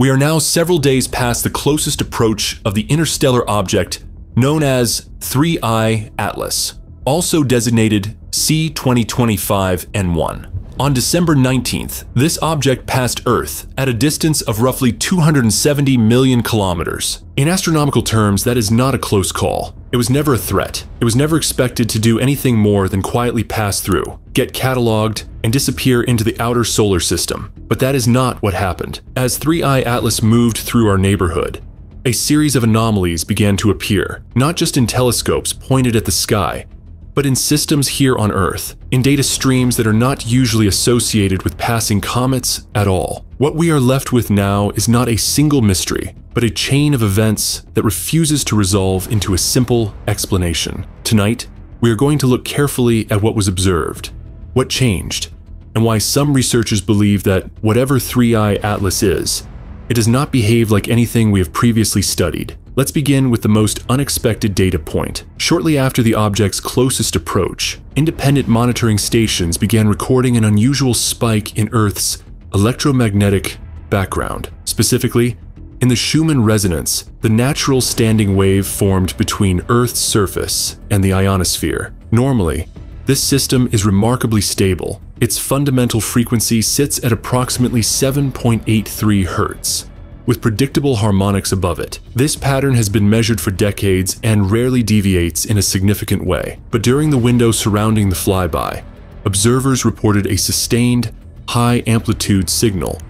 We are now several days past the closest approach of the interstellar object known as 3I Atlas, also designated C2025N1. On December 19th, this object passed Earth at a distance of roughly 270 million kilometers. In astronomical terms, that is not a close call. It was never a threat. It was never expected to do anything more than quietly pass through, get cataloged, and disappear into the outer solar system. But that is not what happened. As 3I Atlas moved through our neighborhood, a series of anomalies began to appear, not just in telescopes pointed at the sky, but in systems here on Earth, in data streams that are not usually associated with passing comets at all. What we are left with now is not a single mystery, but a chain of events that refuses to resolve into a simple explanation. Tonight, we are going to look carefully at what was observed, what changed, and why some researchers believe that whatever 3i Atlas is, it does not behave like anything we have previously studied. Let's begin with the most unexpected data point. Shortly after the object's closest approach, independent monitoring stations began recording an unusual spike in Earth's electromagnetic background. Specifically, in the Schumann resonance, the natural standing wave formed between Earth's surface and the ionosphere. Normally, this system is remarkably stable. Its fundamental frequency sits at approximately 7.83 Hz, with predictable harmonics above it. This pattern has been measured for decades and rarely deviates in a significant way. But during the window surrounding the flyby, observers reported a sustained, high amplitude signal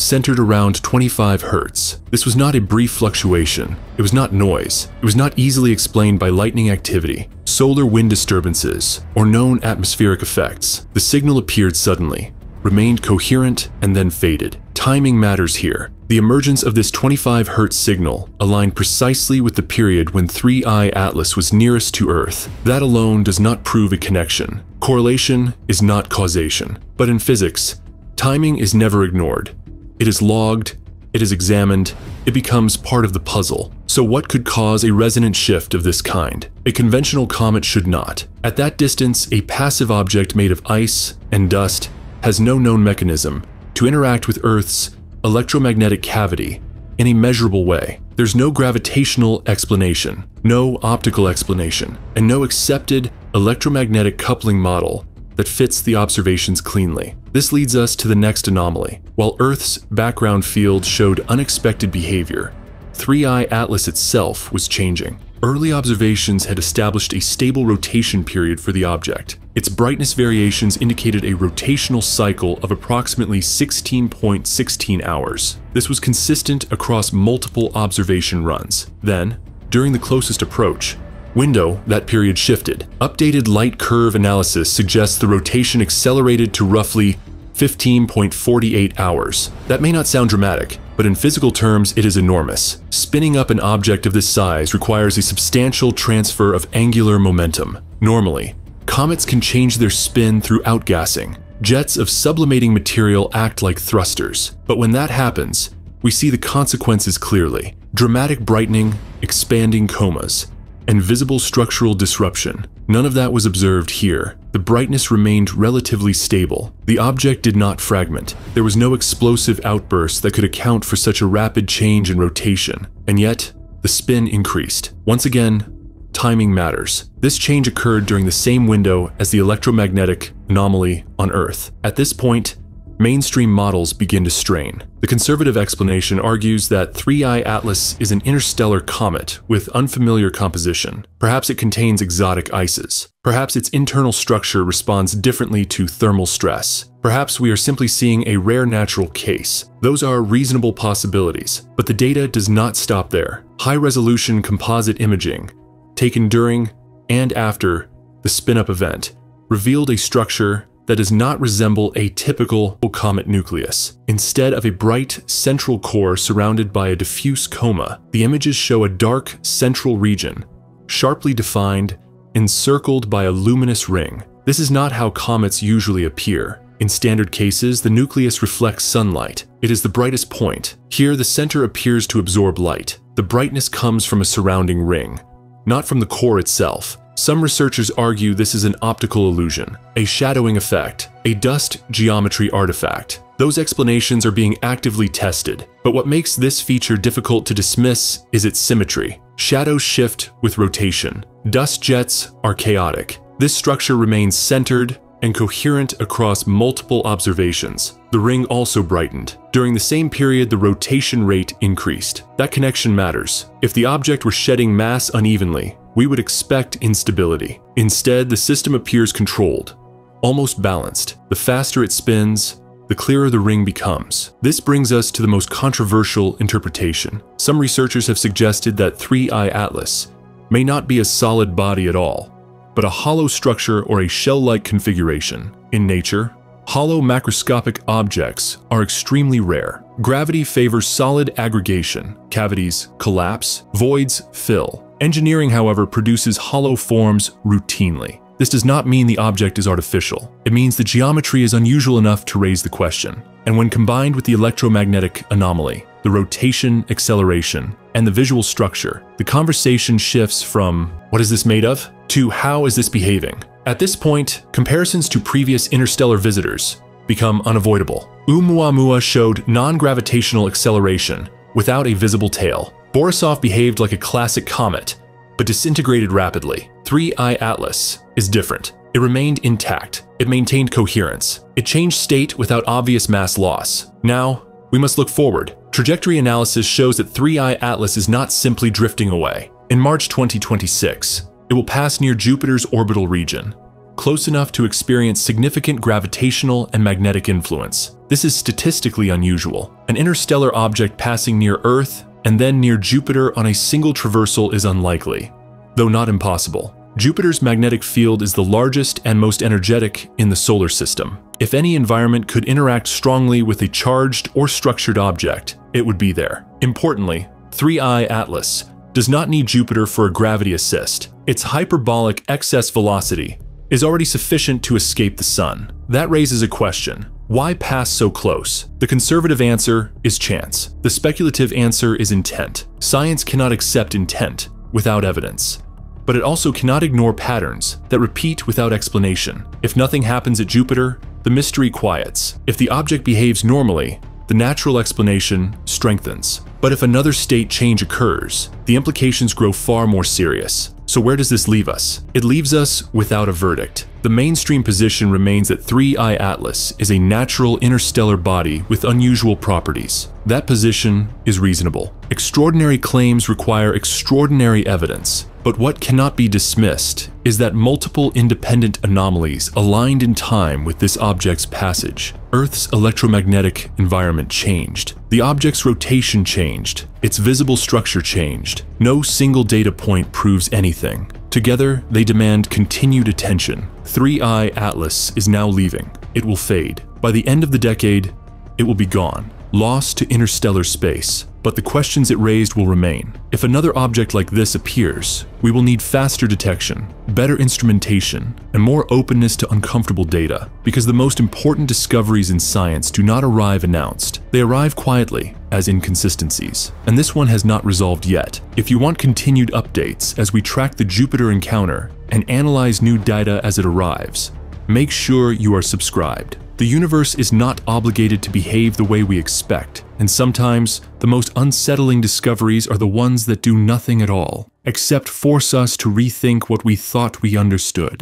centered around 25 Hz. This was not a brief fluctuation. It was not noise. It was not easily explained by lightning activity, solar wind disturbances, or known atmospheric effects. The signal appeared suddenly, remained coherent, and then faded. Timing matters here. The emergence of this 25 Hz signal aligned precisely with the period when 3I Atlas was nearest to Earth. That alone does not prove a connection. Correlation is not causation. But in physics, timing is never ignored. It is logged, it is examined, it becomes part of the puzzle. So what could cause a resonant shift of this kind? A conventional comet should not. At that distance, a passive object made of ice and dust has no known mechanism to interact with Earth's electromagnetic cavity in a measurable way. There's no gravitational explanation, no optical explanation, and no accepted electromagnetic coupling model that fits the observations cleanly. This leads us to the next anomaly. While Earth's background field showed unexpected behavior, 3i Atlas itself was changing. Early observations had established a stable rotation period for the object. Its brightness variations indicated a rotational cycle of approximately 16.16 hours. This was consistent across multiple observation runs. Then, during the closest approach, window, that period shifted. Updated light curve analysis suggests the rotation accelerated to roughly 15.48 hours. That may not sound dramatic, but in physical terms, it is enormous. Spinning up an object of this size requires a substantial transfer of angular momentum. Normally, comets can change their spin through outgassing. Jets of sublimating material act like thrusters. But when that happens, we see the consequences clearly. Dramatic brightening, expanding comas, and visible structural disruption. None of that was observed here. The brightness remained relatively stable. The object did not fragment. There was no explosive outburst that could account for such a rapid change in rotation. And yet, the spin increased. Once again, timing matters. This change occurred during the same window as the electromagnetic anomaly on Earth. At this point, mainstream models begin to strain. The conservative explanation argues that 3I Atlas is an interstellar comet with unfamiliar composition. Perhaps it contains exotic ices. Perhaps its internal structure responds differently to thermal stress. Perhaps we are simply seeing a rare natural case. Those are reasonable possibilities, but the data does not stop there. High-resolution composite imaging, taken during and after the spin-up event, revealed a structure that does not resemble a typical comet nucleus. Instead of a bright central core surrounded by a diffuse coma, the images show a dark central region, sharply defined, encircled by a luminous ring. This is not how comets usually appear. In standard cases, the nucleus reflects sunlight. It is the brightest point. Here, the center appears to absorb light. The brightness comes from a surrounding ring, not from the core itself. Some researchers argue this is an optical illusion, a shadowing effect, a dust geometry artifact. Those explanations are being actively tested, but what makes this feature difficult to dismiss is its symmetry. Shadows shift with rotation. Dust jets are chaotic. This structure remains centered and coherent across multiple observations. The ring also brightened. During the same period, the rotation rate increased. That connection matters. If the object were shedding mass unevenly, we would expect instability. Instead, the system appears controlled, almost balanced. The faster it spins, the clearer the ring becomes. This brings us to the most controversial interpretation. Some researchers have suggested that 3I Atlas may not be a solid body at all, but a hollow structure or a shell-like configuration. In nature, hollow macroscopic objects are extremely rare. Gravity favors solid aggregation. Cavities collapse, voids fill. Engineering, however, produces hollow forms routinely. This does not mean the object is artificial. It means the geometry is unusual enough to raise the question. And when combined with the electromagnetic anomaly, the rotation acceleration, and the visual structure, the conversation shifts from, what is this made of? to how is this behaving? At this point, comparisons to previous interstellar visitors become unavoidable. Oumuamua showed non-gravitational acceleration without a visible tail. Borisov behaved like a classic comet, but disintegrated rapidly. 3I Atlas is different. It remained intact. It maintained coherence. It changed state without obvious mass loss. Now, we must look forward. Trajectory analysis shows that 3I Atlas is not simply drifting away. In March 2026, it will pass near Jupiter's orbital region, close enough to experience significant gravitational and magnetic influence. This is statistically unusual. An interstellar object passing near Earth and then near Jupiter on a single traversal is unlikely, though not impossible. Jupiter's magnetic field is the largest and most energetic in the solar system. If any environment could interact strongly with a charged or structured object, it would be there. Importantly, 3I Atlas does not need Jupiter for a gravity assist. Its hyperbolic excess velocity is already sufficient to escape the Sun. That raises a question. Why pass so close? The conservative answer is chance. The speculative answer is intent. Science cannot accept intent without evidence. But it also cannot ignore patterns that repeat without explanation. If nothing happens at Jupiter, the mystery quiets. If the object behaves normally, the natural explanation strengthens. But if another state change occurs, the implications grow far more serious. So where does this leave us? It leaves us without a verdict. The mainstream position remains that 3I Atlas is a natural interstellar body with unusual properties. That position is reasonable. Extraordinary claims require extraordinary evidence, but what cannot be dismissed is that multiple independent anomalies aligned in time with this object's passage. Earth's electromagnetic environment changed. The object's rotation changed. Its visible structure changed. No single data point proves anything. Together, they demand continued attention. 3I Atlas is now leaving. It will fade. By the end of the decade, it will be gone, lost to interstellar space but the questions it raised will remain. If another object like this appears, we will need faster detection, better instrumentation, and more openness to uncomfortable data, because the most important discoveries in science do not arrive announced. They arrive quietly, as inconsistencies, and this one has not resolved yet. If you want continued updates as we track the Jupiter encounter and analyze new data as it arrives, make sure you are subscribed. The universe is not obligated to behave the way we expect, and sometimes the most unsettling discoveries are the ones that do nothing at all, except force us to rethink what we thought we understood.